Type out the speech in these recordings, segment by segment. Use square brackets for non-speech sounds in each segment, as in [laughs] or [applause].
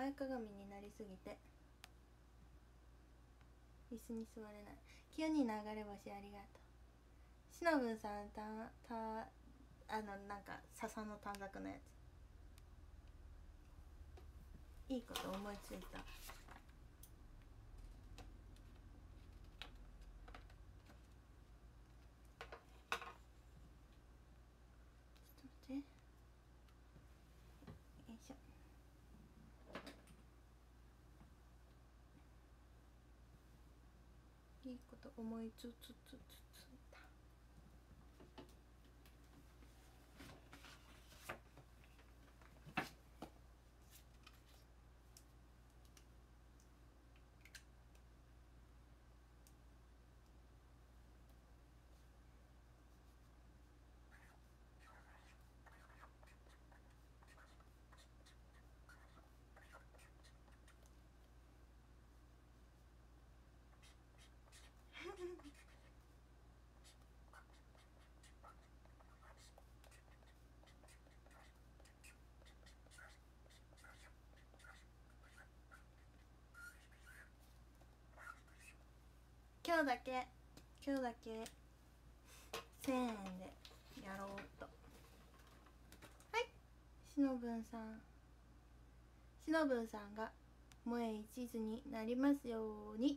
前かがみになりすぎて。椅子に座れない。急に流れ星ありがとう。しのぶんさんたたあのなんか笹の短冊のやつ。いいこと思いついたちょっと待ってよいしょいいこと思いつつつつついた今日だけ。今日だけ。1000円で。やろうと。はい。しのぶんさん。しのぶんさんが。萌え一途になりますように。[laughs]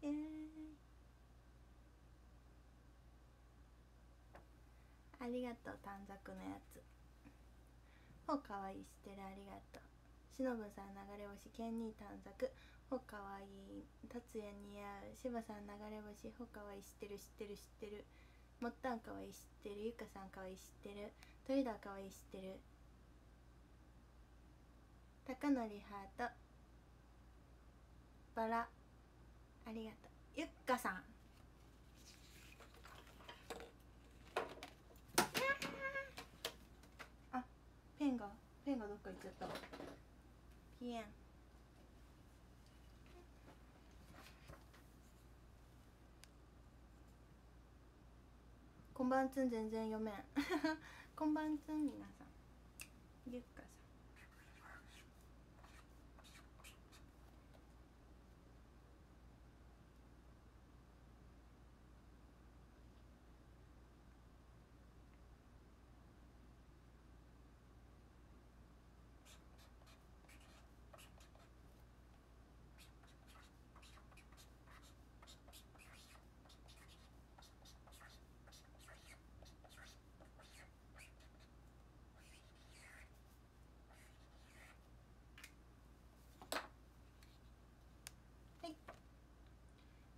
イエーイ。ありがとう短冊のやつ。ほかわいいしてるありがとう。しのぶんさん流れ星ケンニー短冊。ほかわいい。達也似合う。しばさん流れ星ほかわいい知ってる知ってる知ってる。もったんかわいい知ってる。ゆかさんかわいい知ってる。鳥だかわいい知ってる。高則ハート。バラ。ありがとう。ゆっかさん。あペンがペンがどっか行っちゃった。ピエン。こんばんつん全然読めん。[laughs] こんばんつん皆さん。ゆっかさん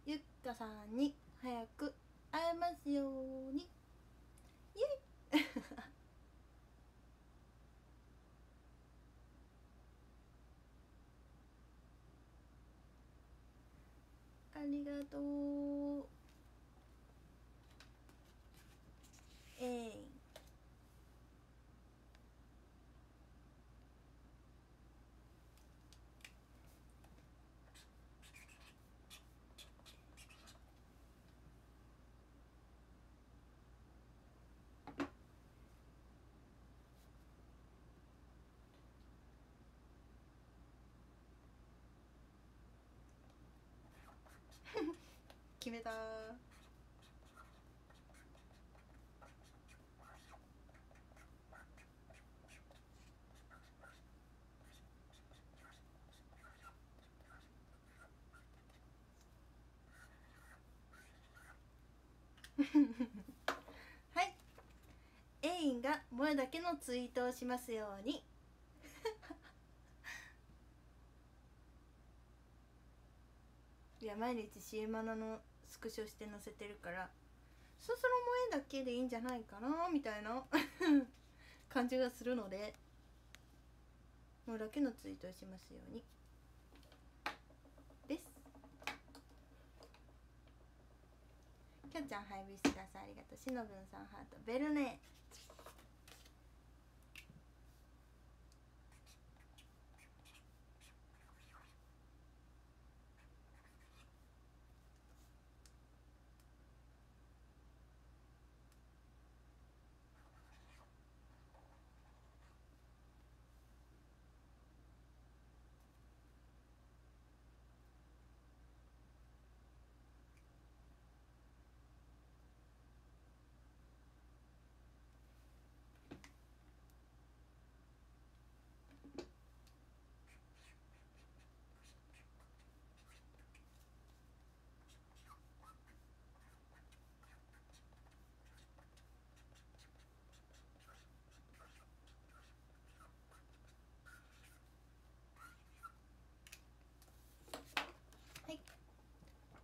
ゆっかさんに早く会えますように。イエイ。[laughs] ありがとうえい決めた。[laughs] はい。エインが萌えだけのツイートをしますようにいや毎日 CM マナのスクショして載せてるからそろそろ萌えだけでいいんじゃないかなみたいな [laughs] 感じがするので萌えだけのツイートをしますように。です。きょんちゃんハイビスカさんありがとう。しのぶんさんハート。ベルネ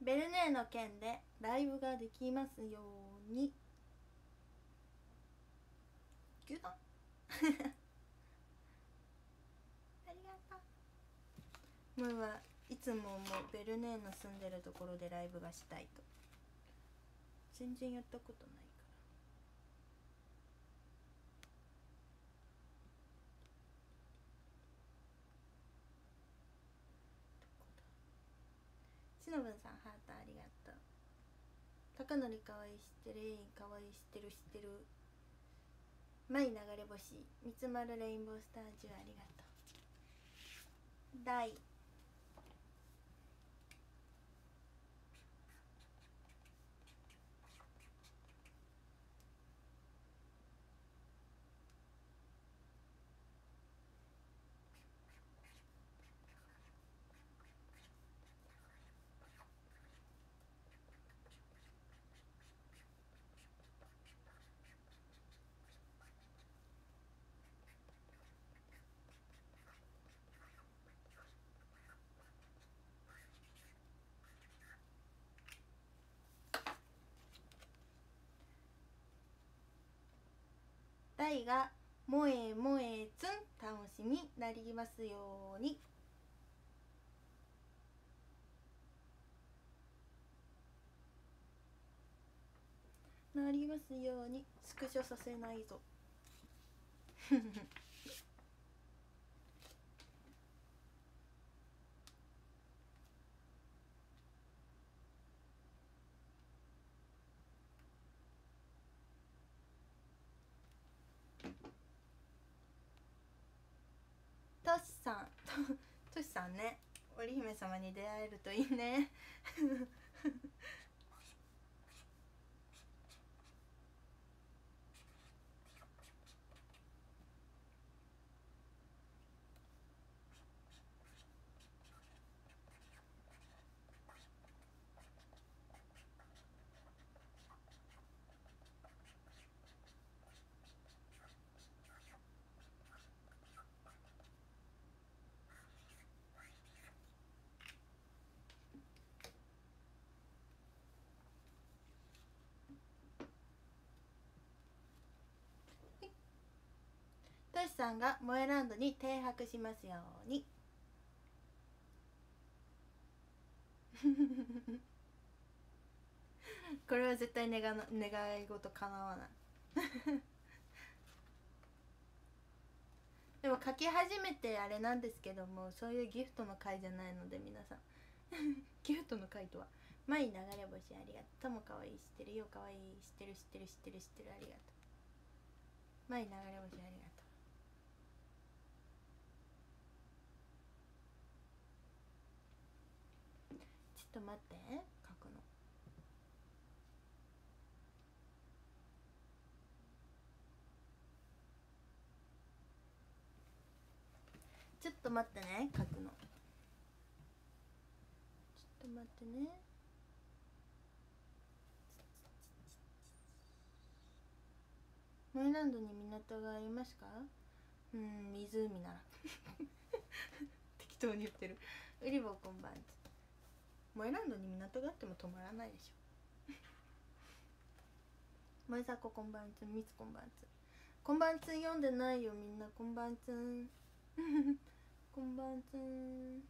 ベルネーの件でライブができますように。牛丼 [laughs] ありがとう。ムーはいつももうベルネーの住んでるところでライブがしたいと。全然やったことないから。しのぶんさん高典かわいい知ってるエインかわいい知ってる知ってる。舞流れ星三つ丸レインボースタージュありがとう。第題が萌え萌えつん楽しみなりますように。なりますように。スクショさせないぞトシさんトシさんね。織姫様に出会えるといいね。[laughs] さんが萌えランドに停泊しますように。[laughs] これは絶対願願い事叶わない。[laughs] でも書き始めてあれなんですけどもそういうギフトの回じゃないので皆さん。[laughs] ギフトの回とは「舞流れ星ありがとう」「ともかわいい知ってるよ。かわいい知ってる知ってる知ってる。知ってるありがとう」「舞流れ星ありがとう」ちょっと待って。書くの。ちょっと待ってね書くの。ちょっと待ってね。モイランドに港がありますか？うん湖なら。[laughs] 適当に言ってる。ウリボこんばんち。モイランドに港があっても止まらないでしょ。萌さここんばんつみつこんばんつ。こんばんつ読んでないよみんな。こんばんつん。[laughs] こんばんつん。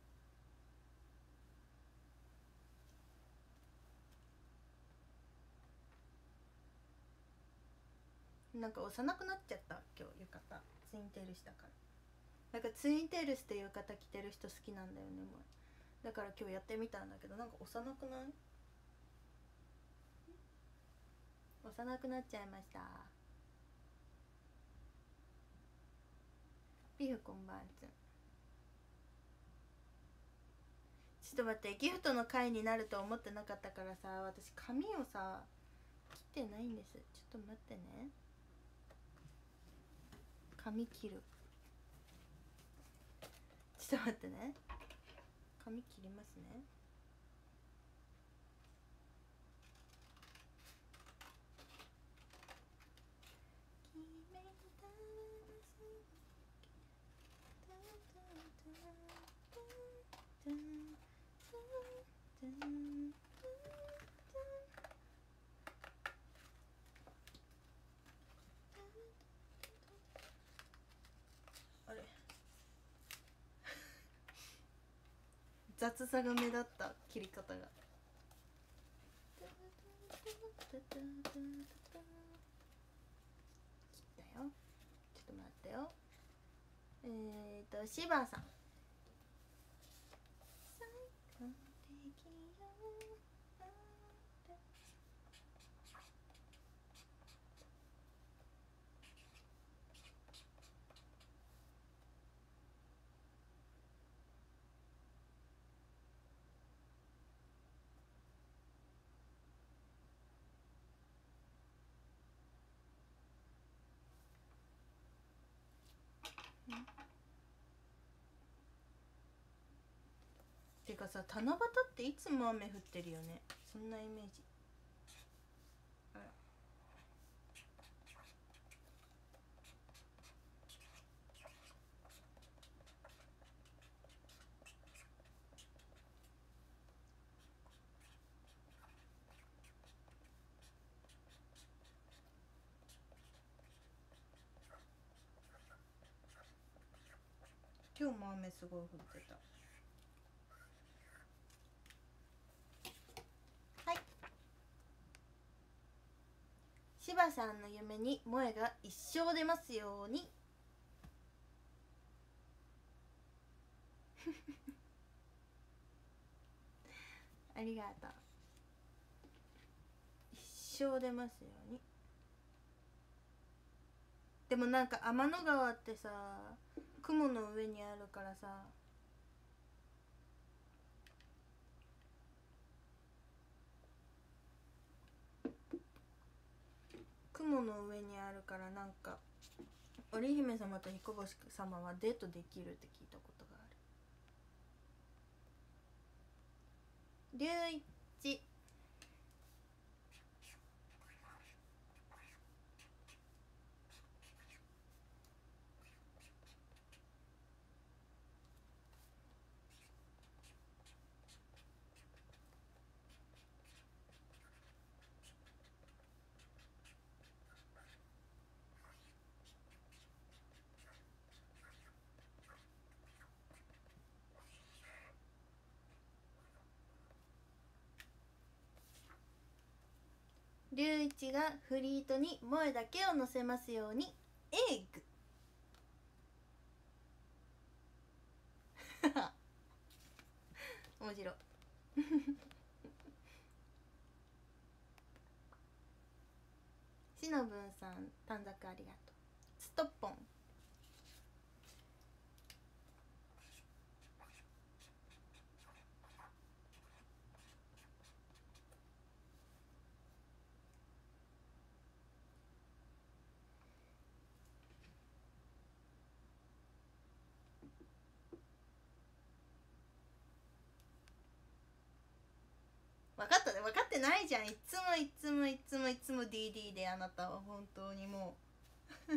なんか幼くなっちゃった今日浴衣。ツインテールしたから。なんかツインテールして浴衣着てる人好きなんだよねもう。だから今日やってみたんだけどなんか幼くない？幼くなっちゃいました。ビフこんばんつちょっと待ってギフトの回になると思ってなかったからさ私髪をさ切ってないんです。ちょっと待ってね。髪切る。ちょっと待ってね。髪切りますね。雑さが目立った切り方が。切ったよ。ちょっと待ってよ。えっ、ー、と柴さん。てかさ七夕っていつも雨降ってるよね。そんなイメージ。今日も雨すごい降ってた。さんの夢に萌えが一生出ますように。[laughs] ありがとう。一生出ますように。でもなんか天の川ってさ雲の上にあるからさ雲の上にあるからなんか織姫様と彦星様はデートできるって聞いたことがある。龍一。龍一がフリートに萌えだけを乗せますように。エッグ。面白しのぶんさん短冊ありがとう。ストッポン。分かってないじゃん。いつもいつもいつもいつも DD であなたは本当にもう。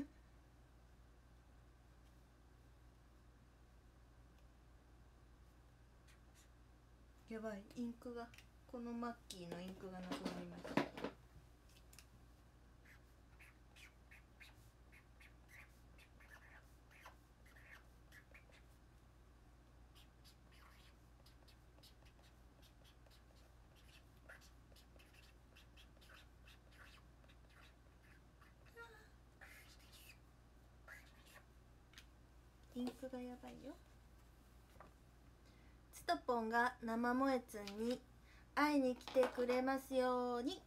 [laughs] やばいインクがこのマッキーのインクがなくなりました。インクがやばいよ。つとぽんが生萌えつんに会いに来てくれますように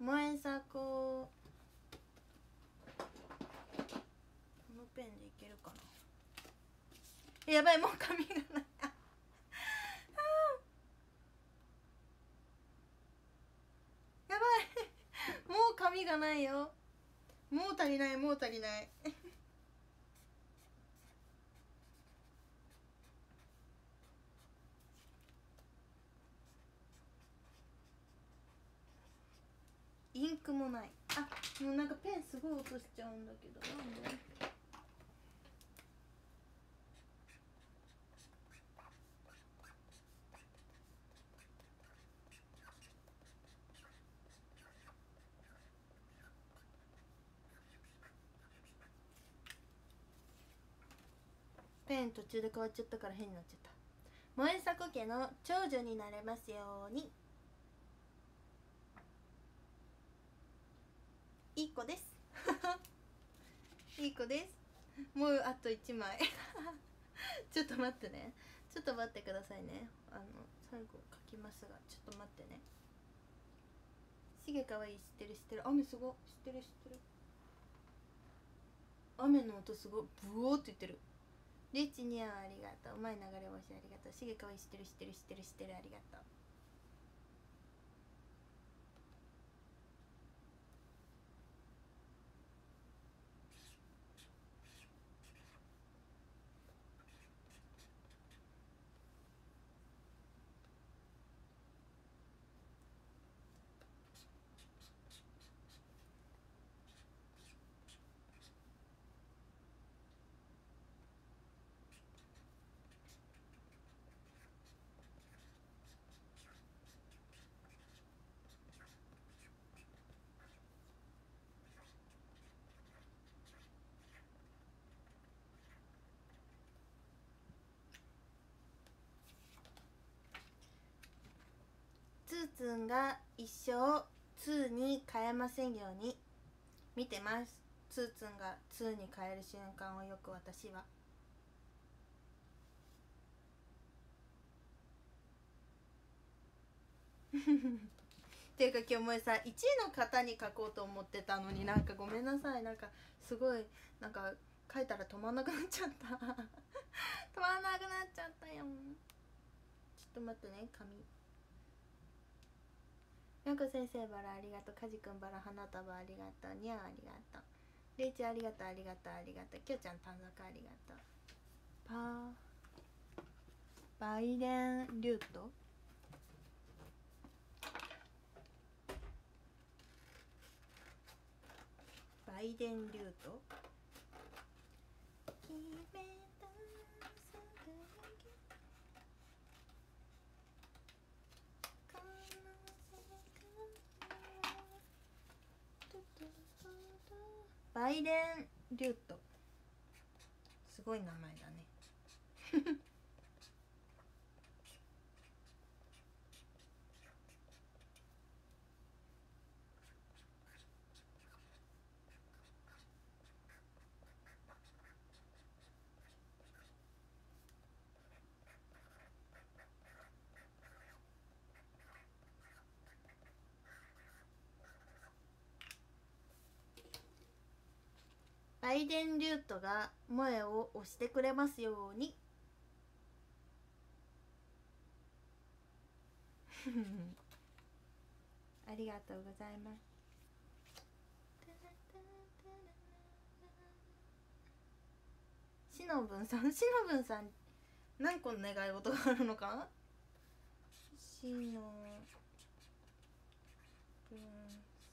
萌えさここのペンでいけるかなやばいもう紙がない紙がないよもう足りない。もう足りないインクもない。あもうなんかペンすごい落としちゃうんだけどなんで？ペン途中で変わっちゃったから変になっちゃった。萌えさこ家の長女になれますように。いい子です。[laughs] いい子です。もうあと1枚。[laughs] ちょっと待ってね。ちょっと待ってくださいね。あの最後書きますがちょっと待ってね。しげかわいい知ってる知ってる。雨すご知ってる知ってる。雨の音すごいブオーって言ってる。リッチニアありがとう。うまい流れ星ありがとう。しげかわいい知ってる知ってる知ってる知ってるありがとう。ーツンが一生ツーに変えませんように。見てます。ツーツンがツーに変える瞬間をよく私は。っていうか今日もさ1位の方に書こうと思ってたのになんかごめんなさい。なんかすごいなんか書いたら止まんなくなっちゃった。[laughs] 止まんなくなっちゃったよ。ちょっと待ってね紙。やこ先生バラありがとうかじくんバラ花束ありがとうにゃんありがとう。れいちありがとうありがとうありがとう。きょうちゃん短冊ありがとう。パー。バイデンリュート。バイデンリュート。決めたすぐにこの世界バイデンリュート。すごい名前だね。[laughs] バイデンリュートが萌えを押してくれますように。[laughs] ありがとうございます。しのぶんさんしのぶんさん何個の願い事があるのか？しのぶん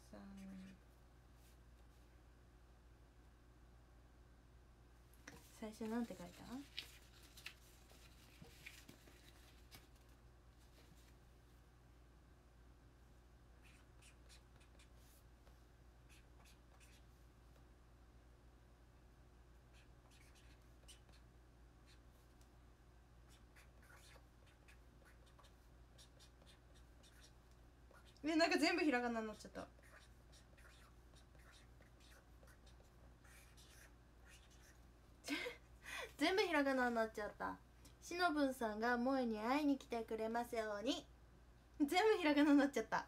さん最初なんて書いた？えなんか全部ひらがなになっちゃった全部ひらがなになっちゃった。しのぶんさんが萌えに会いに来てくれますように。全部ひらがなになっちゃった。[laughs]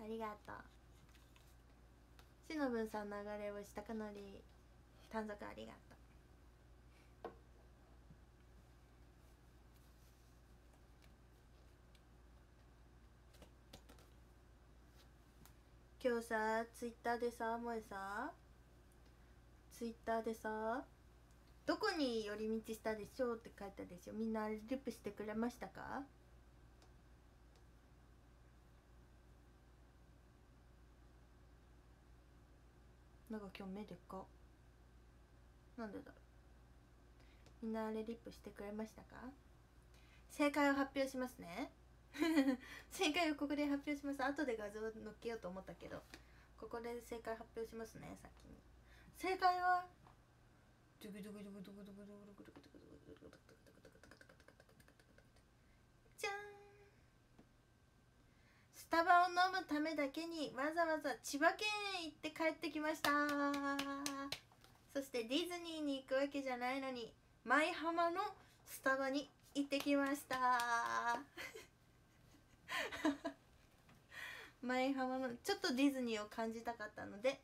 ありがとう。しのぶんさん流れをしたかのり短冊ありがとう。今日さツイッターでさ萌えさツイッターでさどこに寄り道したでしょうって書いたでしょ？みんなリップしてくれましたか？なんか今日目でっか。なんでだろう？みんなあれリップしてくれましたか？正解を発表しますね。[laughs] 正解をここで発表します。後で画像を載っけようと思ったけど。ここで正解発表しますね先に。正解はじゃんスタバを飲むためだけにわざわざ千葉県へ行って帰ってきましたそしてディズニーに行くわけじゃないのに舞浜のスタバに行ってきました [laughs] 舞浜のちょっとディズニーを感じたかったので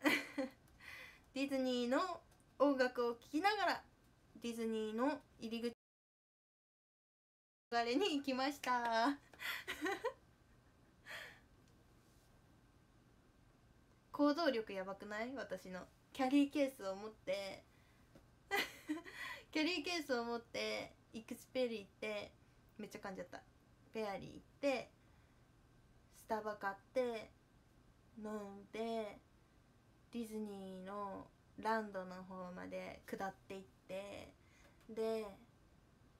[laughs] ディズニーの音楽を聴きながらディズニーの入り口れに行きました。[laughs] 行動力やばくない？私の。キャリーケースを持って。キャリーケースを持ってイクスペリ行ってめっちゃ噛んじゃった。ペアリー行ってスタバ買って飲んでディズニーのランドの方まで下っていってで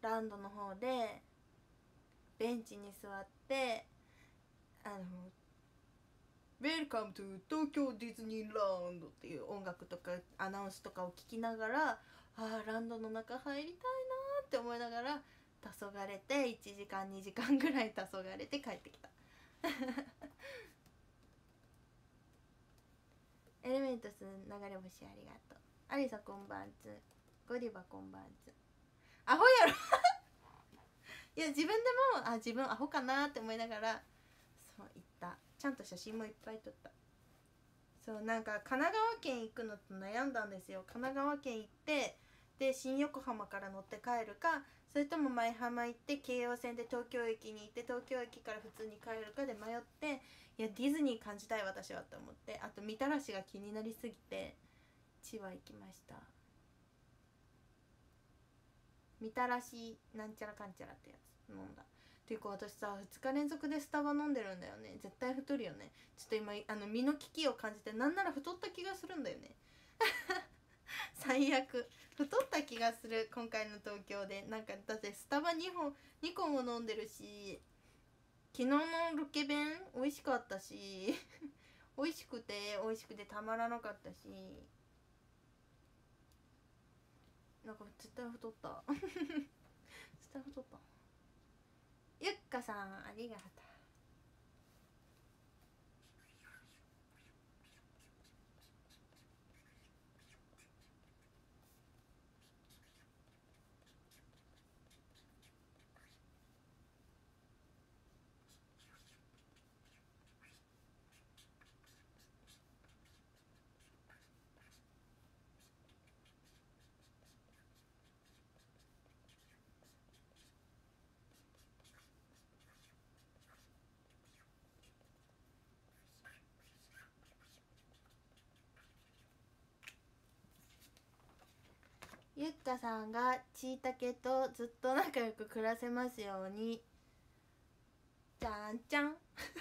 ランドの方でベンチに座ってあの「Welcome to 東京ディズニーランド」っていう音楽とかアナウンスとかを聞きながらああランドの中入りたいなって思いながら黄昏れて1時間2時間ぐらい黄昏れて帰ってきたエレメントス流れ星ありがとうアリサこんばんつゴディバこんばんつアホやろいや自分でもあ自分アホかなって思いながらそう言ったちゃんと写真もいっぱい撮ったそうなんか神奈川県行くのと悩んだんですよ神奈川県行ってで新横浜から乗って帰るかそれとも舞浜行って京王線で東京駅に行って東京駅から普通に帰るかで迷っていやディズニー感じたい私はって思ってあとみたらしが気になりすぎて千葉行きました。みたらしなんちゃらかんちゃらってやつ飲んだ。っていうか私さ2日連続でスタバ飲んでるんだよね。絶対太るよね。ちょっと今あの身の危機を感じてなんなら太った気がするんだよね。最悪。太った気がする今回の東京で。なんかだってスタバ2本2個も飲んでるし昨日のロケ弁美味しかったし [laughs] 美味しくて美味しくてたまらなかったし。なんか絶対太った。[laughs] 絶対太った。ゆっかさんありがとう。ゆっかさんがちいたけとずっと仲良く暮らせますように。じゃんじゃん。[laughs]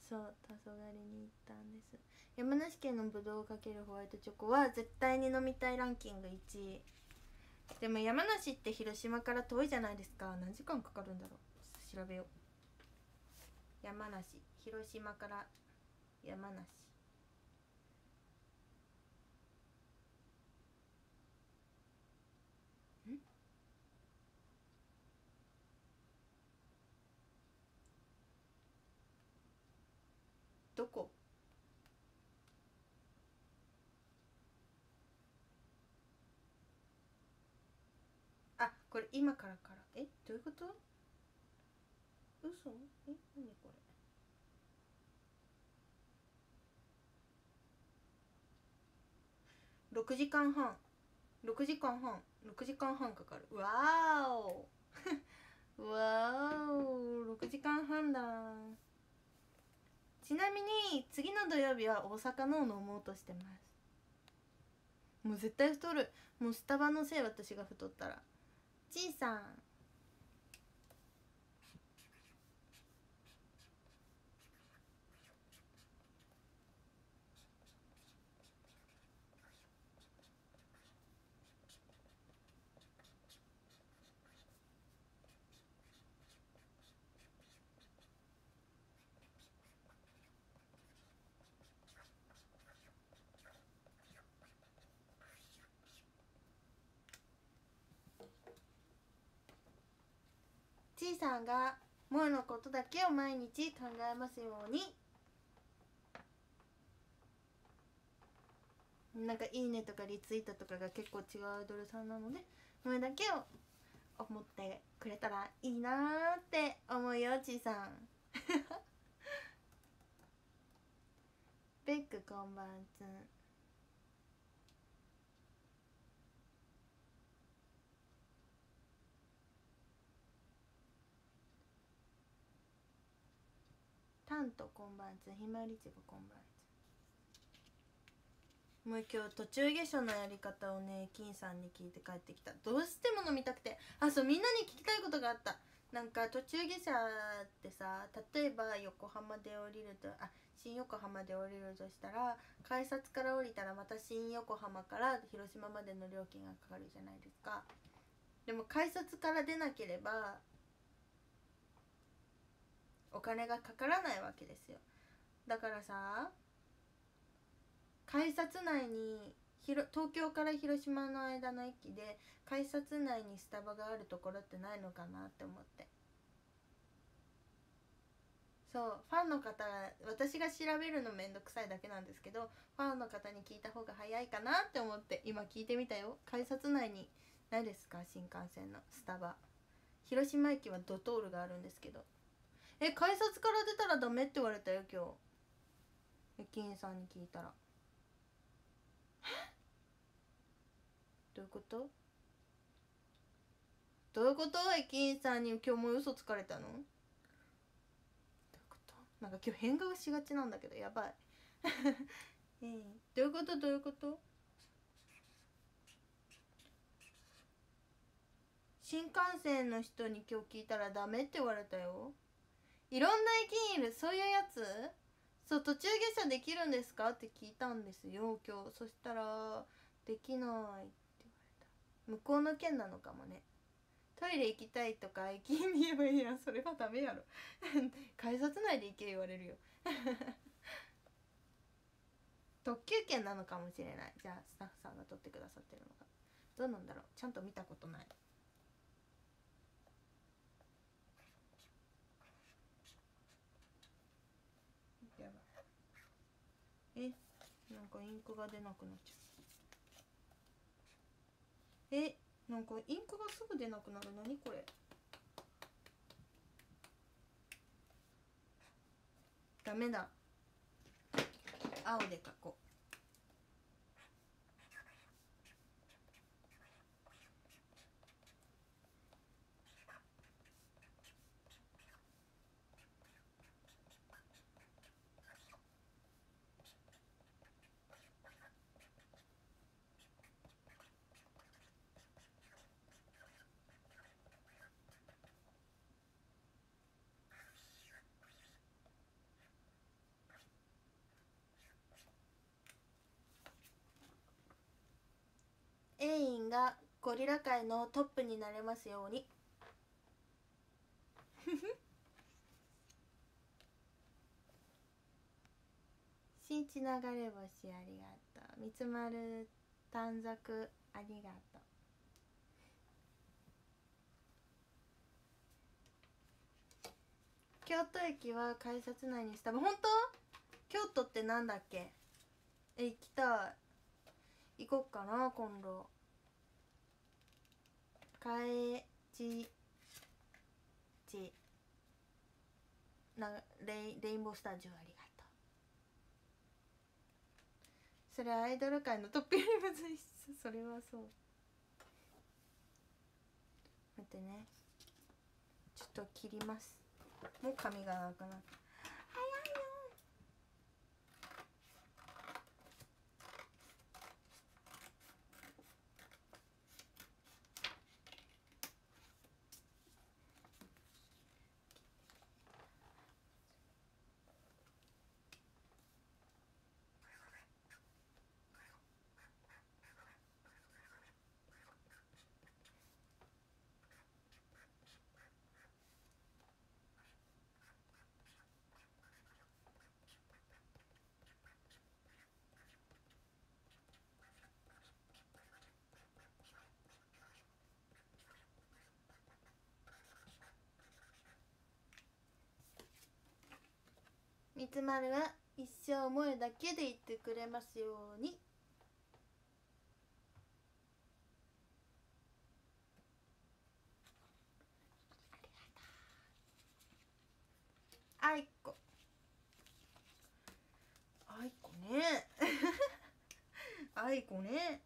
そう黄昏に行ったんです。山梨県のぶどうかけるホワイトチョコは絶対に飲みたいランキング1位。でも山梨って広島から遠いじゃないですか。何時間かかるんだろう。調べよう。山梨。広島から山梨。ん？どこ？あこれ今からから。え？どういうこと？嘘？え？何これ？6時間半。6時間半。6時間半かかる。わーお。[laughs] わーお。6時間半だ。ちなみに次の土曜日は大阪のを飲もうとしてます。もう絶対太る。もうスタバのせい私が太ったら。ちいさん。さんが萌のことだけを毎日考えますように。なんか「いいね」とかリツイートとかが結構違うアイドルさんなので萌えだけを思ってくれたらいいなって思うよちいさん。[laughs] ベックこんばんつん。タンとこんばんつひまりちごこんばん。つもう今日途中下車のやり方をね金さんに聞いて帰ってきた。どうしても飲みたくて。あそうみんなに聞きたいことがあった。なんか途中下車ってさ例えば横浜で降りるとあ新横浜で降りるとしたら改札から降りたらまた新横浜から広島までの料金がかかるじゃないですか。でも改札から出なければお金がかからないわけですよ。だからさ改札内に東京から広島の間の駅で改札内にスタバがあるところってないのかなって思って。そうファンの方私が調べるのめんどくさいだけなんですけどファンの方に聞いた方が早いかなって思って今聞いてみたよ。改札内にないですか？新幹線のスタバ。広島駅はドトールがあるんですけど。え改札から出たらダメって言われたよ今日。駅員さんに聞いたら。どういうこと？どういうこと？駅員さんに今日も嘘つかれたの？どういうこと？なんか今日変顔しがちなんだけどやばい。[laughs] えー、どういうこと？どういうこと？新幹線の人に今日聞いたらダメって言われたよ。いろんな駅員いるそういうやつ？そう途中下車できるんですか？って聞いたんですよ今日。そしたらできないって言われた。向こうの県なのかもね。トイレ行きたいとか駅員に言えばいいやそれはダメやろ。[laughs] 改札内で行け言われるよ。[laughs] 特急券なのかもしれない。じゃあスタッフさんが取ってくださってるのが。どうなんだろう？ちゃんと見たことないえなんかインクが出なくなっちゃう。えなんかインクがすぐ出なくなる？何これ？ダメだ。青で書こう。エインがゴリラ界のトップになれますように。新地流れ星ありがとう。三つ丸短冊ありがとう。京都駅は改札内にした。本当？京都ってなんだっけ？え行きたい。行こっかな今度。かえちちなレイレインボースタジオありがとう。それアイドル界のトップよりむずいっすそれはそう。待ってね。ちょっと切ります。もう髪がなくなった。みつまるは一生萌えだけで言ってくれますようにあいこあいこねあいこね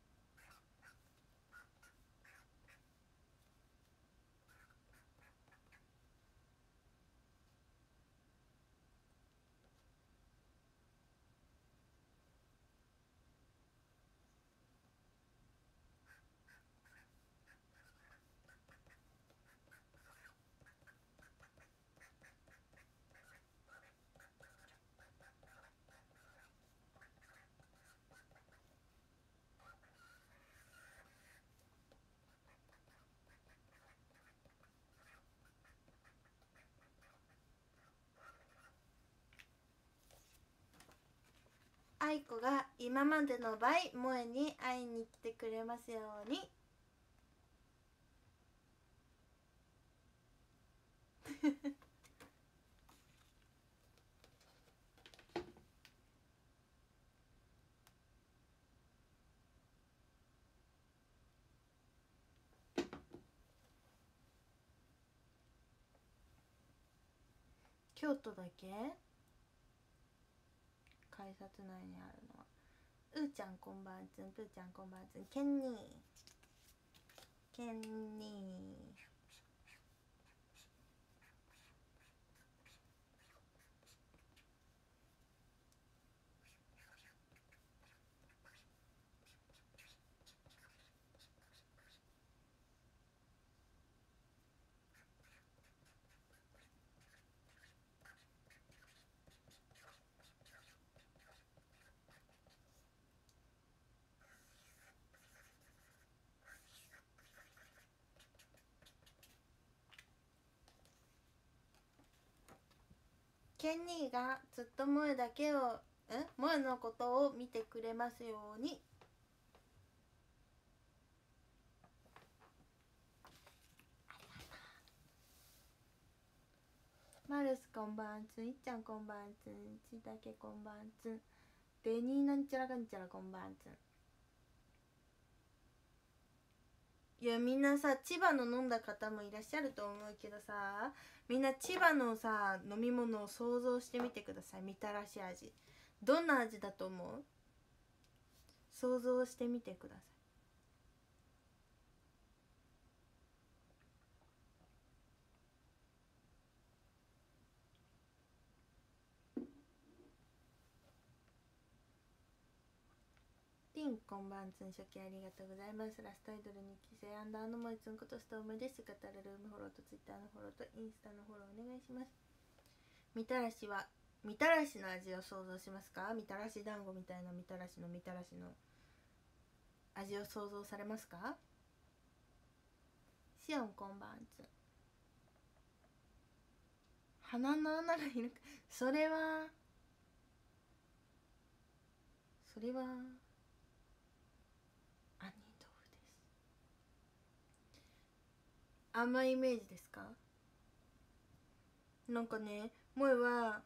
愛子が今までの倍萌に会いに来てくれますように。[laughs] 京都だけ？改札内にあるのは。うーちゃんこんばんつんぷーちゃんこんばんつんけんにー。けんにー。ケンニーがずっと萌えだけをん萌えのことを見てくれますように。マルスこんばんつんいっちゃんこんばんつんちだけこんばんつんベニーなんちゃらかんちゃらこんばんつん。いやみんなさ千葉の飲んだ方もいらっしゃると思うけどさみんな千葉のさ飲み物を想像してみてください。みたらし味。どんな味だと思う？想像してみてください。リンこんばんつん初期ありがとうございます。ラストアイドルに帰省アンダーのもいつんことストームです語るルームフォローとツイッターのフォローとインスタのフォローお願いします。みたらしはみたらしの味を想像しますか？みたらし団子みたいなみたらしのみたらしの味を想像されますかシオンこんばんつん鼻の穴がいるそれはそれは杏仁豆腐です甘いイメージですか？なんかね萌は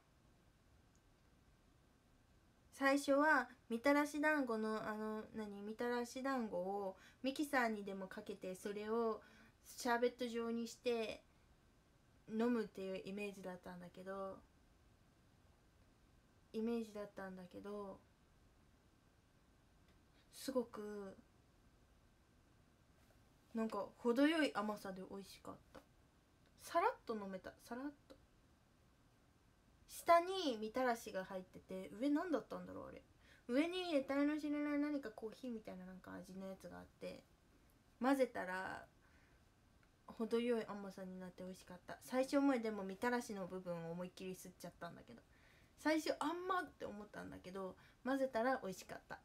最初はみたらし団子のあの何？みたらし団子をミキサーにでもかけてそれをシャーベット状にして飲むっていうイメージだったんだけどイメージだったんだけどすごくなんか程よい甘さで美味しかった。さらっと飲めた。さらっと。下にみたらしが入ってて上何だったんだろうあれ。上に得体の知れない何かコーヒーみたいななんか味のやつがあって混ぜたら程よい甘さになって美味しかった。最初もでもみたらしの部分を思いっきり吸っちゃったんだけど。最初あんまって思ったんだけど混ぜたら美味しかった。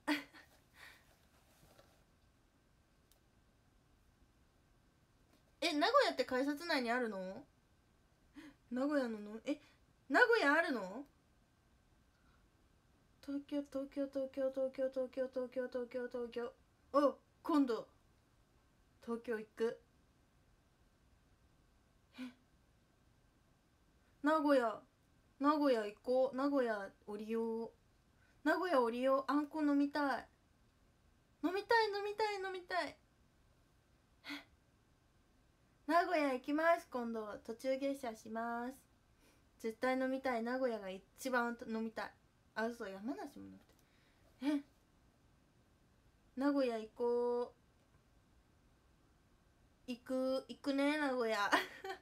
え名古屋って改札内にあるの？名古屋のの？え名古屋あるの？東京東京東京東京東京東京東京東京。お今度。東京行く。え？名古屋。名古屋行こう。名古屋降りよう。名古屋降りよう。あんこ飲みたい。飲みたい飲みたい飲みたい。名古屋行きます今度途中下車します。絶対飲みたい名古屋が一番飲みたい。あ嘘山梨も飲みたい。え名古屋行こう。行く行くね名古屋。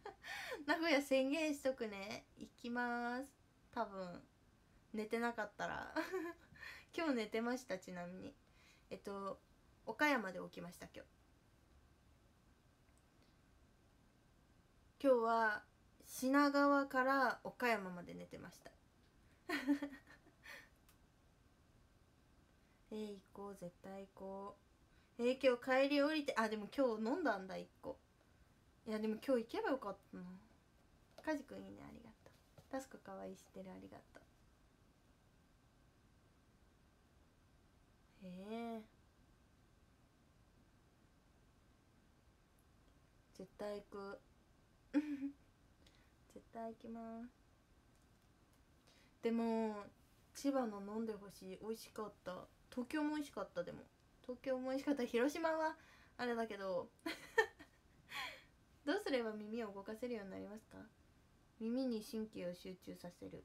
[laughs] 名古屋宣言しとくね。行きます。多分。寝てなかったら。[laughs] 今日寝てましたちなみに。えっと岡山で起きました今日。今日は品川から岡山まで寝てました。[laughs] えー、行こう絶対行こう。えー、今日帰り降りてあでも今日飲んだんだ1個。いやでも今日行けばよかったな。カジ君いいねありがとう。タスクかわいいしてるありがとう。へえ絶対行く。[laughs] 絶対行きます。でも千葉の飲んでほしい。美味しかった。東京も美味しかったでも。東京も美味しかった。広島はあれだけど。[laughs] どうすれば耳を動かせるようになりますか？耳に神経を集中させる。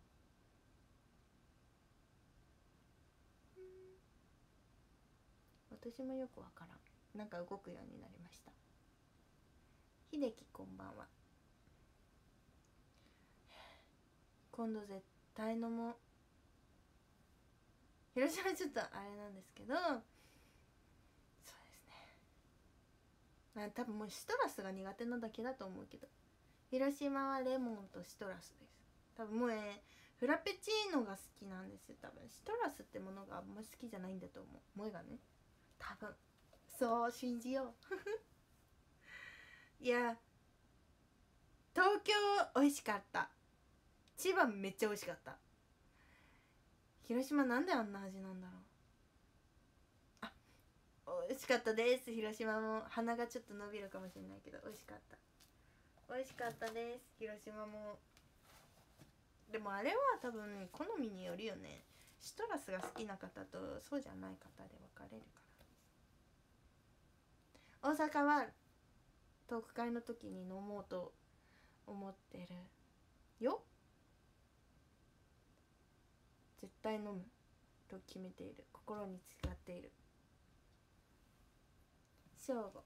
私もよくわからん。なんか動くようになりました。秀樹こんばんは。今度絶対飲もう。広島ちょっとあれなんですけどそうですね。あ多分もうシトラスが苦手なだけだと思うけど。広島はレモンとシトラスです。多分もうねフラペチーノが好きなんですよ。多分シトラスってものがあんま好きじゃないんだと思う。萌えがね。多分。そう信じよう。[laughs] いや東京美味しかった。千葉めっちゃ美味しかった。広島なんであんな味なんだろう。あ美味しかったです。広島も鼻がちょっと伸びるかもしれないけど美味しかった。美味しかったです。広島も。でもあれは多分好みによるよね。シトラスが好きな方とそうじゃない方で分かれるから。大阪はトーク会の時に飲もうと思ってるよ。絶対飲むと決めている。心に誓っている。正午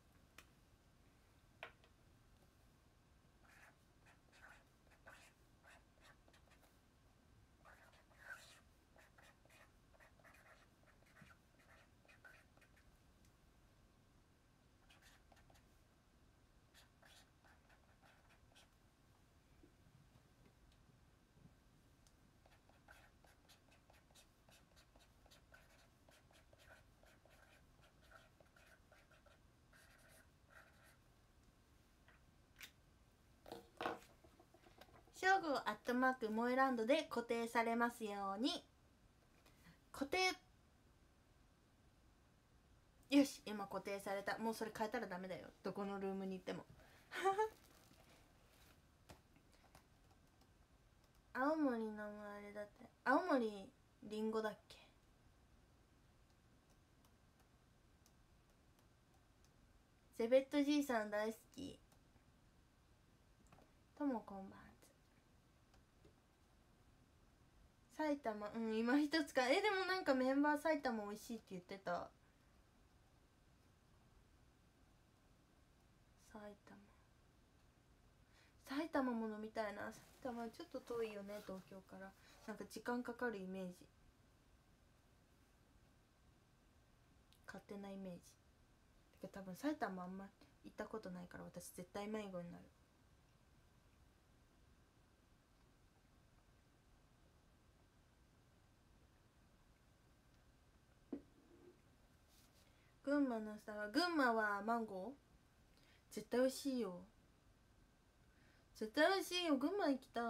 正午アットマーク萌えランドで固定されますように。固定よし今固定された。もうそれ変えたらダメだよ。どこのルームに行っても。[laughs] 青森のあれだって。青森りんごだっけ？ゼベットじいさん大好き。ともこんばん。埼玉うん今一つか。えでもなんかメンバー埼玉美味しいって言ってた。埼玉。埼玉も飲みたいな。埼玉ちょっと遠いよね東京から。なんか時間かかるイメージ。勝手なイメージ。てか多分埼玉あんま行ったことないから私絶対迷子になる。群馬のさ群馬はマンゴー？絶対美味しいよ。絶対美味しいよ。群馬行きたい。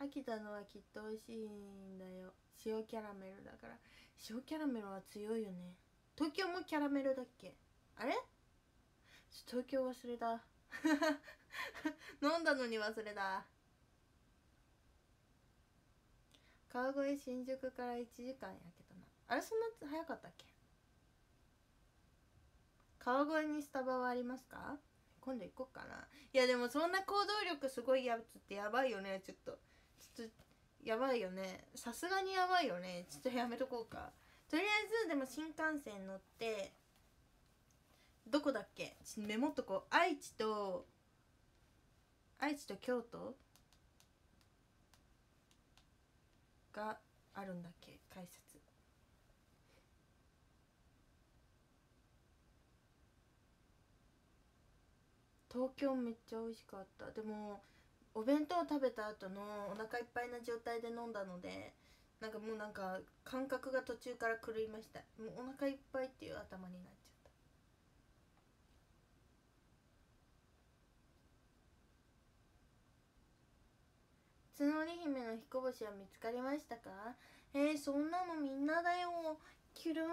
秋田のはきっと美味しいんだよ。塩キャラメルだから。塩キャラメルは強いよね。東京もキャラメルだっけ？あれ？東京忘れた。[laughs] 飲んだのに忘れた。川越新宿から1時間やけどな。あれそんな早かったっけ？川越にスタバはありますか？今度行こうかな。いやでもそんな行動力すごいやつってやばいよね。ちょっとちょっとやばいよね。さすがにやばいよね。ちょっとやめとこうか。とりあえずでも新幹線乗ってどこだっけ？ちょっとメモっとこう。愛知と愛知と京都？があるんだっけ？改札東京めっちゃ美味しかった。でもお弁当食べた後のお腹いっぱいな状態で飲んだのでなんかもうなんか感覚が途中から狂いました。もうお腹いっぱいっていう頭になっちゃった角織姫の彦星は見つかりましたかえー、そんなのみんなだよキュルン。[laughs]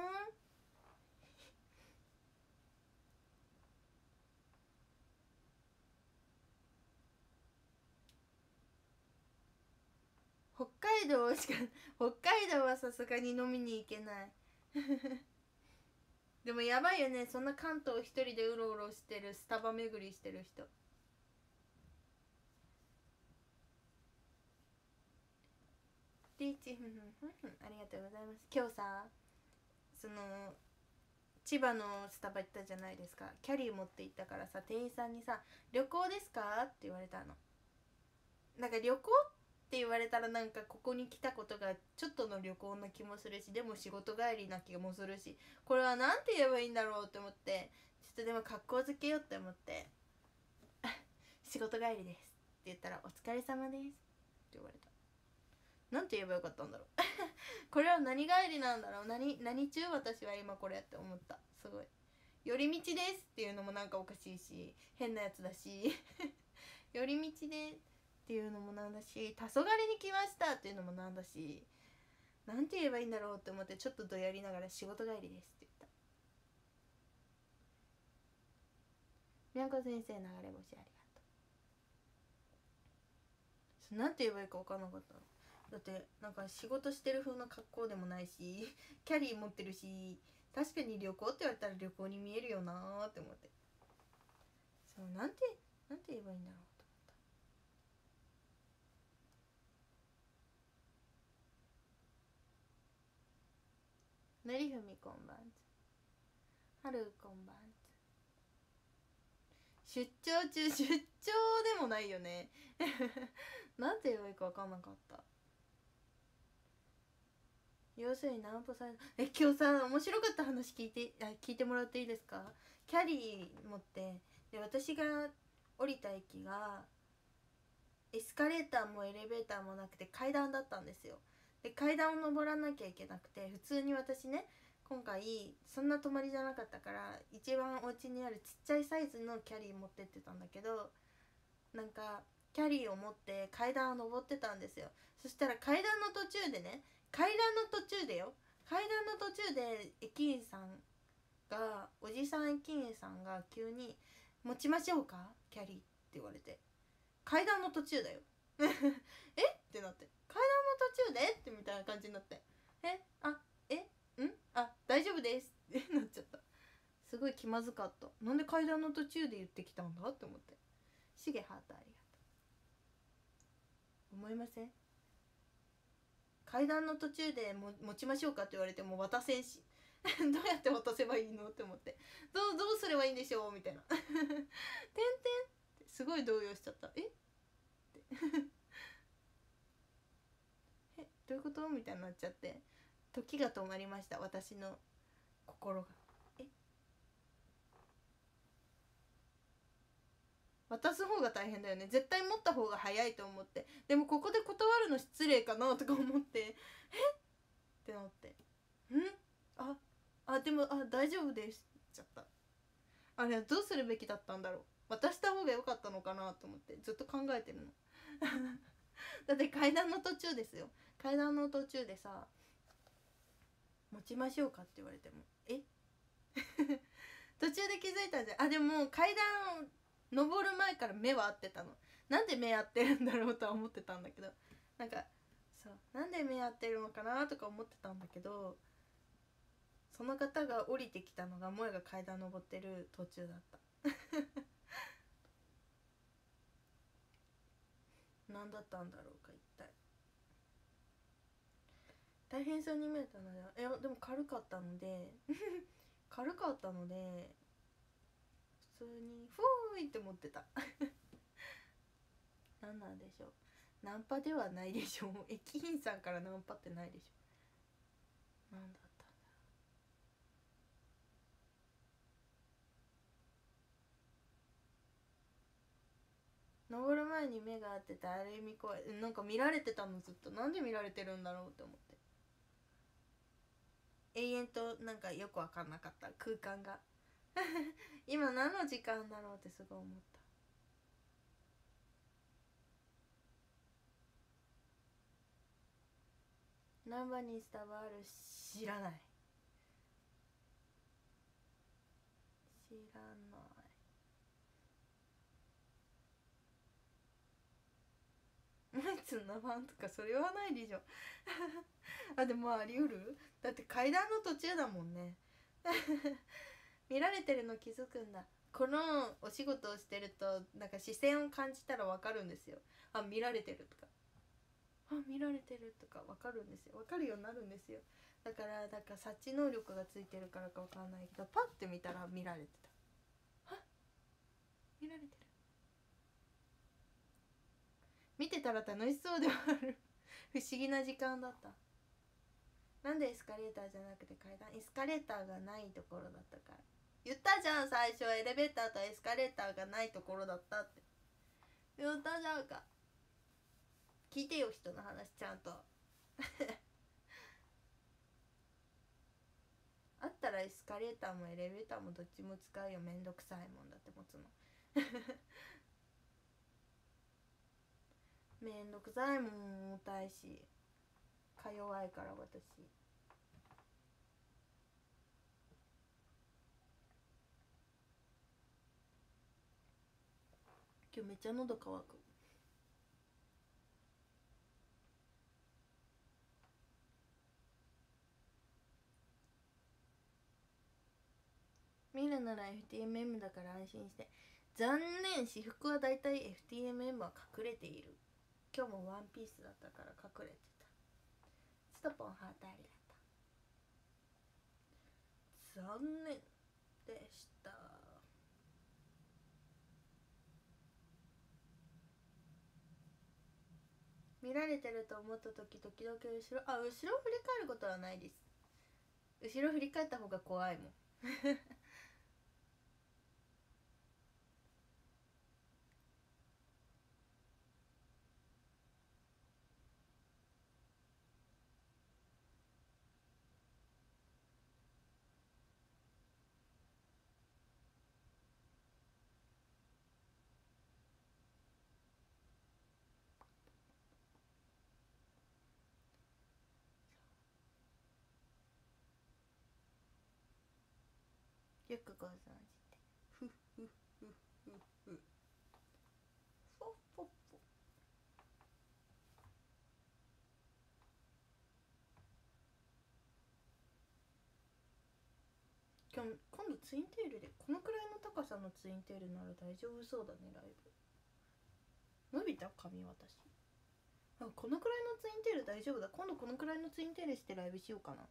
北海道しか [laughs] 北海道はさすがに飲みに行けない。[laughs] でもやばいよね。そんな関東一人でうろうろしてるスタバ巡りしてる人。リーチふふふありがとうございます今日さその千葉のスタバ行ったじゃないですかキャリー持って行ったからさ店員さんにさ「旅行ですか?」って言われたのなんか旅行って言われたらなんかここに来たことがちょっとの旅行な気もするしでも仕事帰りな気もするしこれは何て言えばいいんだろうって思ってちょっとでも格好づけようって思って「仕事帰りです」って言ったら「お疲れ様です」って言われたなんて言えばよかったんだろう。[laughs] これは何帰りなんだろう。何何中私は今これって思った。すごい。寄り道ですっていうのもなんかおかしいし変なやつだし。[laughs] 寄り道でっていうのもなんだし黄昏に来ましたっていうのもなんだしなんて言えばいいんだろうって思ってちょっとどやりながら仕事帰りですって言った。みやこ先生流れ星ありがとう。なんて言えばいいか分かんなかったの。だってなんか仕事してる風な格好でもないし [laughs] キャリー持ってるし確かに旅行って言われたら旅行に見えるよなーって思って。そうなんてなんて言えばいいんだろうと思った。のりふみこんばんはるこんばん出張中出張でもないよね。[laughs] なんて言えばいいか分かんなかった。要するにナンパさんえ今日さ面白かった話聞いてあ聞いてもらっていいですか？キャリー持ってで私が降りた駅がエスカレーターもエレベーターもなくて階段だったんですよ。で階段を登らなきゃいけなくて普通に私ね今回そんな泊まりじゃなかったから一番お家にあるちっちゃいサイズのキャリー持ってってたんだけどなんかキャリーを持って階段を登ってたんですよ。そしたら階段の途中でね階段の途中でよ。階段の途中で駅員さんがおじさん駅員さんが急に「持ちましょうか？キャリー」って言われて。階段の途中だよ。[laughs] え？ってなって階段の途中で？ってみたいな感じになってえ？あ？え？ん？あ？大丈夫です [laughs] ってなっちゃった。すごい気まずかったなんで階段の途中で言ってきたんだ？って思ってしげハートありがとう思いません？階段の途中でも持ちましょうかって言われても渡せんし [laughs] どうやって渡せばいいのって思って。どうどうすればいいんでしょうみたいな「[laughs] てんてん」ってすごい動揺しちゃった。え？って。[laughs] えどういうこと？みたいになっちゃって。時が止まりました。私の心がえ渡す方が大変だよね。絶対持った方が早いと思って。でもここで断るの失礼かなとか思って。え？ってなって。ん？あ？あでもあ大丈夫です。ちゃった。あれはどうするべきだったんだろう。渡した方が良かったのかなと思って。ずっと考えてるの。[laughs] だって階段の途中ですよ。階段の途中でさ持ちましょうかって言われても。え？[laughs] 途中で気づいたんじゃあでも階段登る前から目は合ってたの。なんで目合ってるんだろうとは思ってたんだけど。なんかそうなんで目合ってるのかなとか思ってたんだけどその方が降りてきたのが萌が階段登ってる途中だった。[laughs] 何だったんだろうか一体。大変そうに見えたのでいやでも軽かったので [laughs] 軽かったので普通にふーいって思ってた。[laughs] 何なんでしょう。ナンパではないでしょう。[laughs] 駅員さんからナンパってないでしょなんだったんだ登る前に目が合ってたある意味怖いなんか見られてたのずっと。なんで見られてるんだろうって思って。永遠となんかよく分かんなかった。空間が。[laughs] 今何の時間だろうってすごい思った。難波に伝わる？知らない。知らない。ナイツのファンとかそれはないでしょ。[laughs] あでもあり得る？だって階段の途中だもんね [laughs] 見られてるの気づくんだ。このお仕事をしてるとなんか視線を感じたら分かるんですよ。あ見られてるとか。あ見られてるとか分かるんですよ。分かるようになるんですよ。だからだから察知能力がついてるからか分かんないけどパッて見たら見られてた。あ見られてる。見てたら楽しそうではある。不思議な時間だった。なんでエスカレーターじゃなくて階段？エスカレーターがないところだったから。言ったじゃん最初エレベーターとエスカレーターがないところだったって。言ったじゃんか。聞いてよ人の話ちゃんと。[laughs] あったらエスカレーターもエレベーターもどっちも使うよ。めんどくさいもんだって持つの。[laughs] めんどくさいもん重たいし。か弱いから私。今日めっちゃ喉乾く。見るなら FTMM だから安心して。残念私服はだいたい FTMM は隠れている。今日もワンピースだったから隠れてた。ストポンハートありがとう。残念でした。見られてると思った時時々後ろあ後ろ振り返ることはないです。後ろ振り返った方が怖いもん。よくご存知でふふふふふ。フォフォフ今日今度ツインテールでこのくらいの高さのツインテールなら大丈夫そうだねライブ。伸びた髪私あこのくらいのツインテール大丈夫だ。今度このくらいのツインテールしてライブしようかな。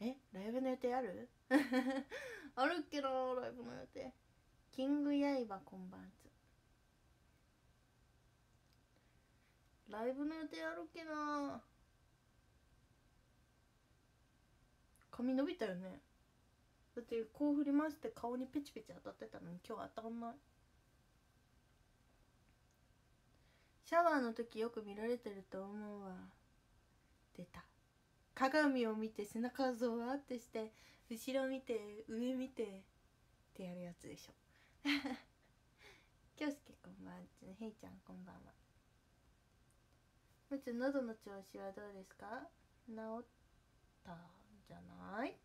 えライブの予定ある？[laughs] あるっけどライブの予定。キング刃こんばんつライブの予定あるっけな。髪伸びたよね。だってこう振り回して顔にペチペチ当たってたのに今日当たんない。シャワーの時よく見られてると思うわ。出た。鏡を見て背中をゾワってして後ろ見て上見てってやるやつでしょ。[laughs] 京介こんばんはへいちゃんこんばんは。むつ喉の調子はどうですか？治ったんじゃない？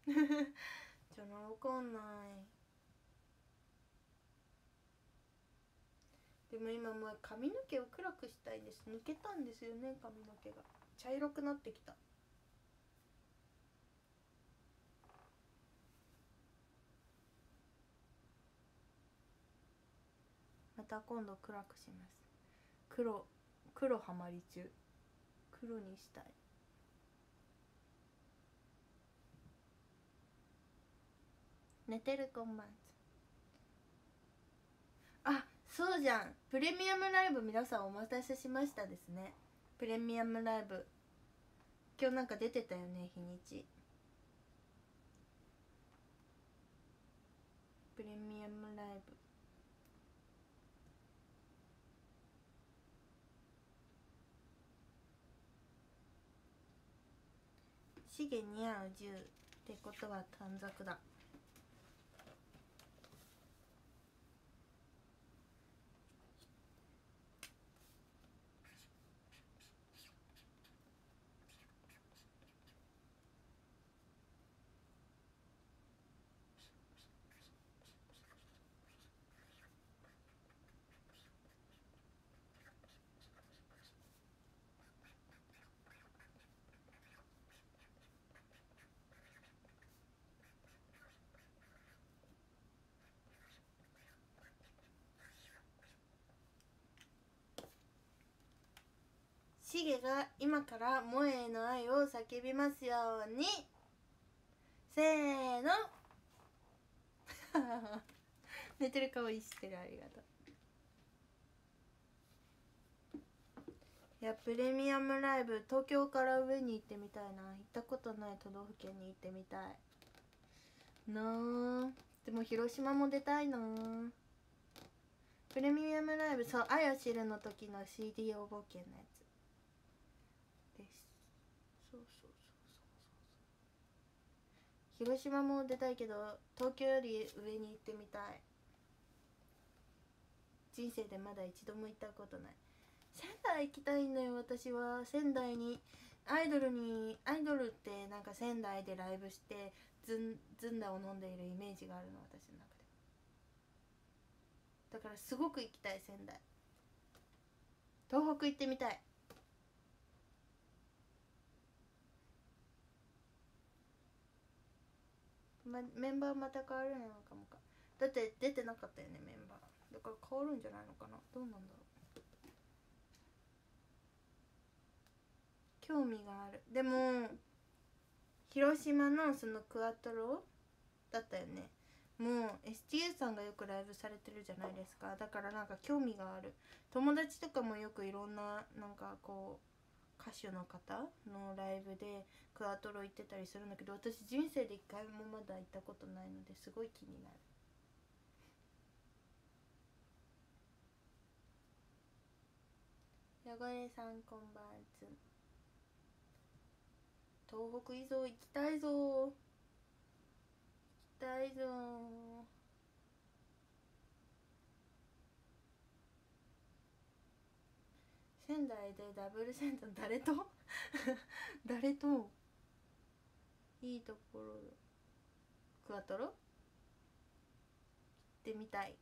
じゃあわかんない。でも今もう髪の毛を暗くしたいです。抜けたんですよね髪の毛が。茶色くなってきた。また今度暗くします。黒黒ハマり中。黒にしたい。寝てるこんばんあそうじゃん。プレミアムライブ皆さんお待たせしましたですね。プレミアムライブ。今日なんか出てたよね日にち。プレミアムライ資源に合う銃ってことは短冊だ。シゲが今から萌えの愛を叫びますように。せーの。[laughs] 寝てる顔いしてるありがとう。いやプレミアムライブ東京から上に行ってみたいな。行ったことない都道府県に行ってみたい。なあ。でも広島も出たいな。プレミアムライブそう「愛を知る」の時の CD 応募券のやつそうそうそうそうそう広島も出たいけど東京より上に行ってみたい。人生でまだ一度も行ったことない。仙台行きたいんだよ私は。仙台にアイドルにアイドルってなんか仙台でライブしてずんずんだを飲んでいるイメージがあるの私の中で。だからすごく行きたい仙台。東北行ってみたい。ま、メンバーまた変わるのかもか。だって出てなかったよねメンバー。だから変わるんじゃないのかな。どうなんだろう。興味がある。でも広島のそのクワトロだったよね。もう STU さんがよくライブされてるじゃないですか。だからなんか興味がある。友達とかもよくいろんななんかこう歌手の方のライブでクアトロ行ってたりするんだけど私人生で一回もまだ行ったことないのですごい気になる。汚れさんこんばんつ東北依存行きたいぞ行きたいぞ仙台でダブルセンター誰と？[laughs] 誰と？いいところクワトロ行ってみたい。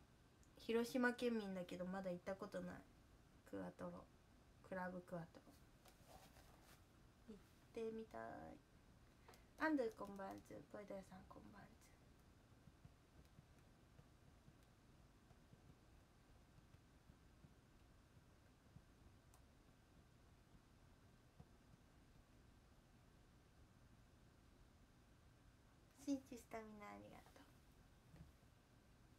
広島県民だけどまだ行ったことない。クワトロ。クラブクワトロ。行ってみたい。アンドゥこんばんつポイドヤさんこんばんスタミナありがとう。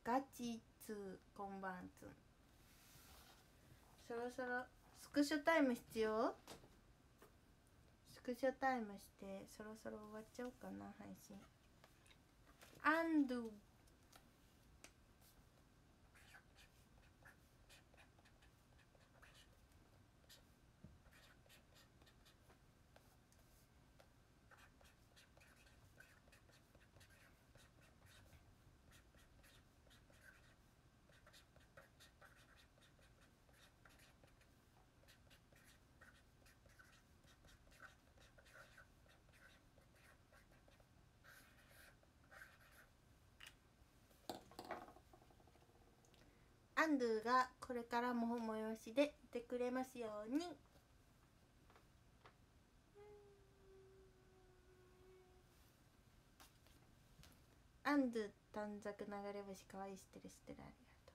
ガチツーこんばんつんそろそろスクショタイム必要？スクショタイムしてそろそろ終わっちゃおうかな配信。アンドゥアンドゥがこれからも催しでいてくれますように。アンドゥ短冊流れ星かわいいしてるしてるありがと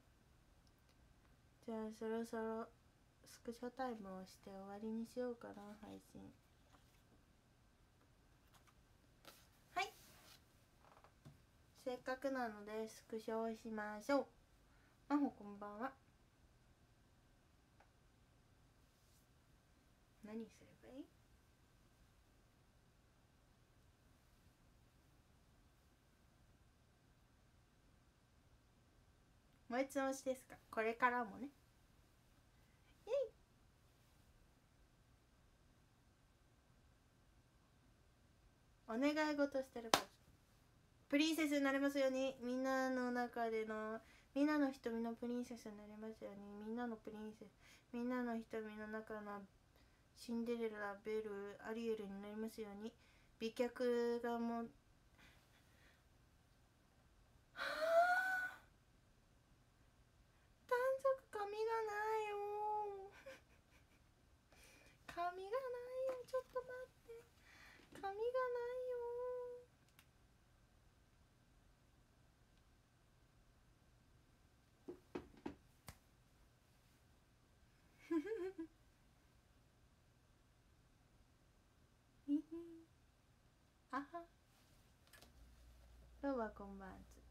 う。じゃあそろそろスクショタイムをして終わりにしようかな配信。はい。せっかくなのでスクショをしましょう。あほこんばんは。何すればいい？もう一押しですか？これからもね。イエイ。お願い事してるプリンセスになれますように。みんなの中でのみんなの瞳のプリンセスになれますようにみんなのプリンセスみんなの瞳の中のシンデレラベルアリエルになりますように美脚がもうはあ短冊髪がないよ。[laughs] 髪がないよ。ちょっと待って。髪がないよ [laughs] あは。今日はこんばんつ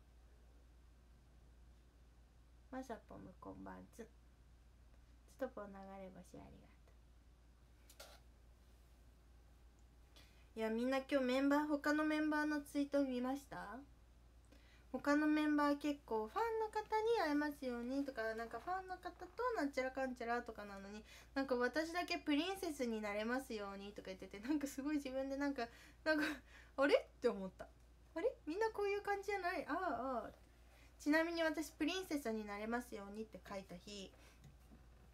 まさぽむこんばんつつとぽ流れ星ありがとう。いやみんな今日メンバー他のメンバーのツイート見ました？他のメンバー結構ファンの方に会えますようにとかなんかファンの方となんちゃらかんちゃらとかなのになんか私だけプリンセスになれますようにとか言っててなんかすごい自分でなんかなんかあれ？って思った。あれ？みんなこういう感じじゃない？ああああ。ちなみに私プリンセスになれますようにって書いた日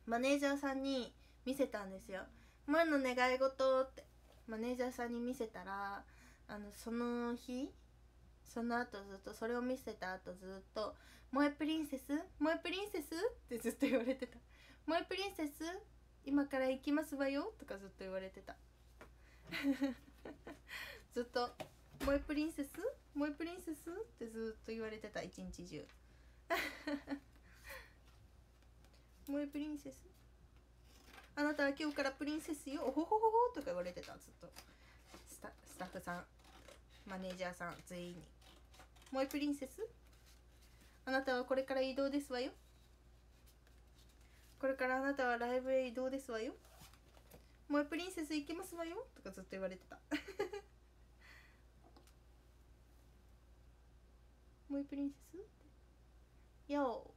マネージャーさんに見せたんですよ。前の願い事ってマネージャーさんに見せたらあのその日その後ずっとそれを見せた後ずっと「萌えプリンセス？萌えプリンセス?」ってずっと言われてた「萌えプリンセス？今から行きますわよ」とかずっと言われてた。[laughs] ずっと「萌えプリンセス？萌えプリンセス?」ってずっと言われてた一日中。[laughs] 萌えプリンセス。あなたは今日からプリンセスよ？おほほほほ？とか言われてたずっと。スタスタッフさんマネージャーさん全員に。萌えプリンセス？あなたはこれから移動ですわよ。これからあなたはライブへ移動ですわよ。萌えプリンセス行きますわよ。とかずっと言われてた。[laughs] 萌えプリンセス？よよ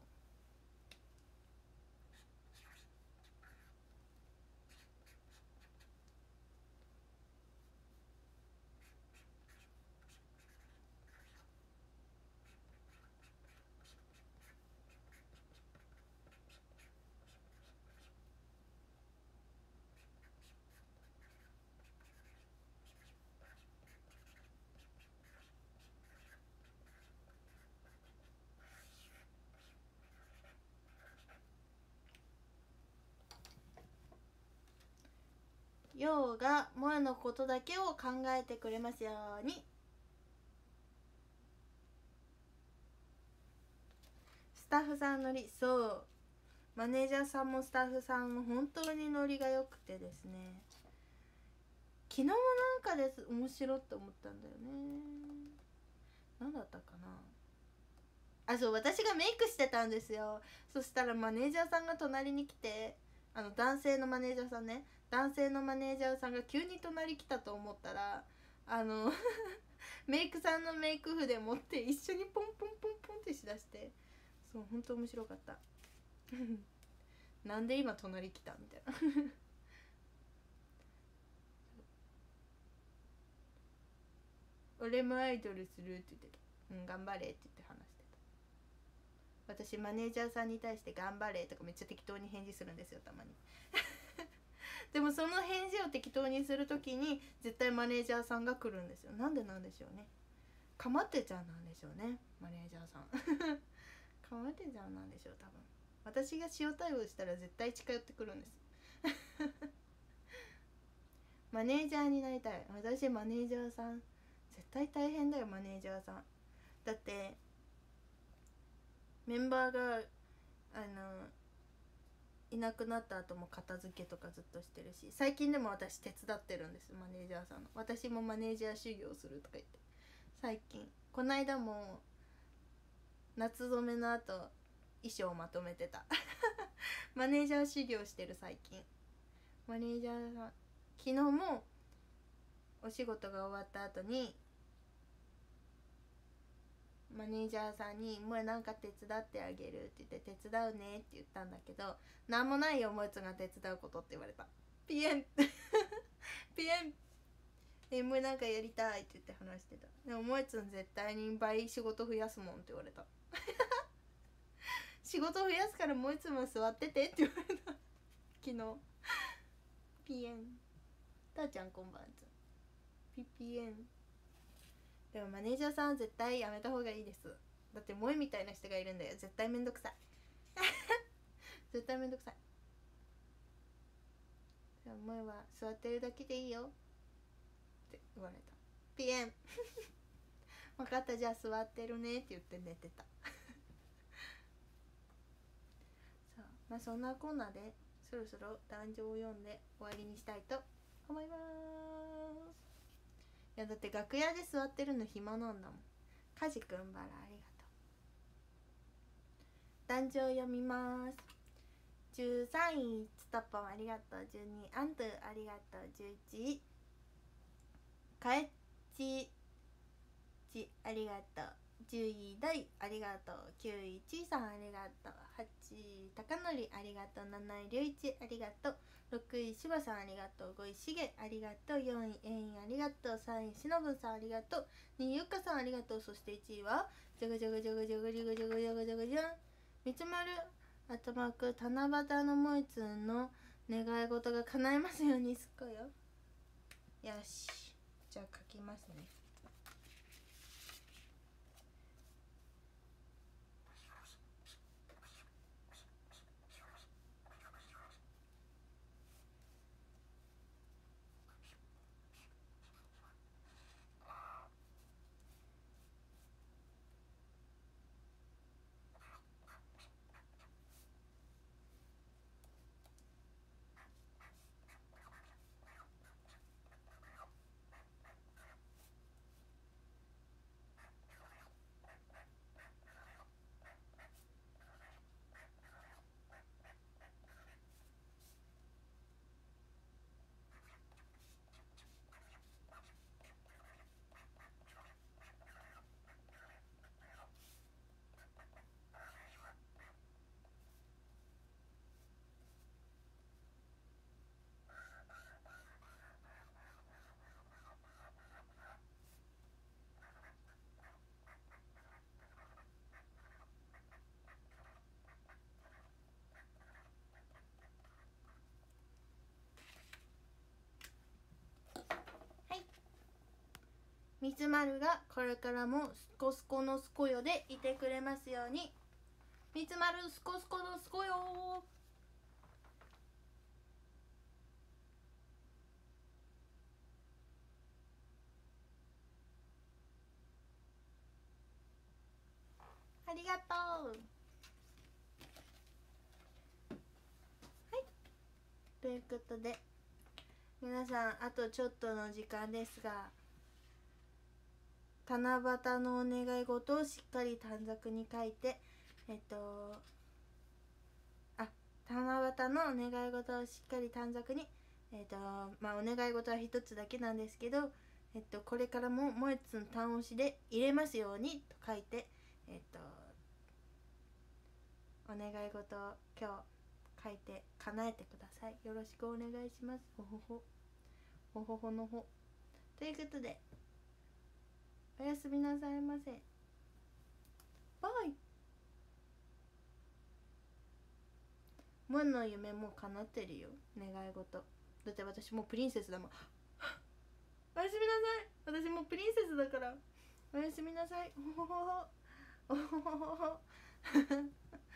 うが萌のことだけを考えてくれますように。スタッフさんのりそう。マネージャーさんもスタッフさんも本当にノリが良くてですね。昨日もなんかです面白って思ったんだよね。何だったかな。あそう私がメイクしてたんですよ。そしたらマネージャーさんが隣に来てあの男性のマネージャーさんね。男性のマネージャーさんが急に隣来たと思ったらあの [laughs] メイクさんのメイク筆持って一緒にポンポンポンポンってしだしてそう本当面白かった。[laughs] なんで今隣来たみたいな。俺もアイドルするって言ってた。うん頑張れって言って話してた。私マネージャーさんに対して頑張れとかめっちゃ適当に返事するんですよたまに。でもその返事を適当にする時に絶対マネージャーさんが来るんですよ。なんでなんでしょうね。かまってちゃんなんでしょうね。マネージャーさん。[laughs] かまってちゃんなんでしょう多分。私が塩対応したら絶対近寄ってくるんです。[laughs] マネージャーになりたい。私マネージャーさん。絶対大変だよマネージャーさん。だってメンバーがあのいなくなった後も片付けとかずっとしてるし最近でも私手伝ってるんですマネージャーさんの。私もマネージャー修行するとか言って。最近。この間も夏染めの後衣装をまとめてた。[laughs] マネージャー修行してる最近。マネージャーさん。昨日もお仕事が終わった後にマネージャーさんに「もうなんか手伝ってあげる」って言って「手伝うね」って言ったんだけど「何もないよもうつが手伝うこと」って言われた「ピエン。[laughs] ピエン。えもうなんかやりたい」って言って話してたでももえつん絶対に倍仕事増やすもんって言われた [laughs] 仕事増やすからもういつも座っててって言われた。昨日。ピエン。たーちゃんこんばんつピピエン。でもマネージャーさんは絶対やめた方がいいです。だって萌えみたいな人がいるんだよ。絶対めんどくさい。[laughs] 絶対めんどくさい。萌えは座ってるだけでいいよ。って言われた。ピエン。[laughs] 分かった。じゃあ座ってるねって言って寝てた。[laughs] さあまあそんなコーナーでそろそろ壇上を読んで終わりにしたいと思います。いやだって楽屋で座ってるの暇なんだもん。カジくんばらありがとう。壇上読みます。13位ツタポンありがとう。12位アントゥありがとう。11位。カエッチチありがとう。10位ダイありがとう。9位ちいさんありがとう。8位たかのりありがとう。7位りょういちありがとう。6位しばさんありがとう。5位しげありがとう。4位えんありがとう。3位しのぶんさんありがとう2位ゆかさんありがとうそして1位はじゃがじゃがじゃがじゃがじゃがじゃがじゃがじゃがじゃんみつまるあとマーク七夕のもいつんの願い事が叶いますようにすっこよよしじゃあ書きますねみつまるがこれからもすこすこのすこよでいてくれますように。みつまるすこすこのすこよありがとう。はい。ということで皆さんあとちょっとの時間ですが。七夕のお願い事をしっかり短冊に書いてえっとあ七夕のお願い事をしっかり短冊にえっとまあお願い事は一つだけなんですけどえっとこれからももえつん単押しで入れますようにと書いてえっとお願い事を今日書いて叶えてください。よろしくお願いします。ほほほ。ほほほのほ。ということでおやすみなさいませ。バイ。モンの夢もう叶ってるよ。願い事。だって私もうプリンセスだもん。[laughs] おやすみなさい。私もうプリンセスだから。おやすみなさい。おほほほおほほほ。[laughs]